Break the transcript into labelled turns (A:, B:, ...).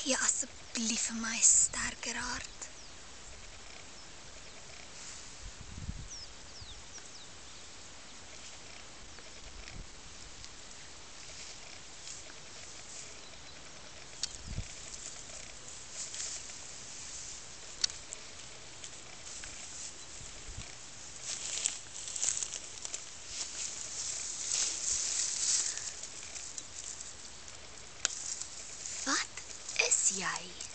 A: Gee asseblief vir my 'n sterker hart. CIA.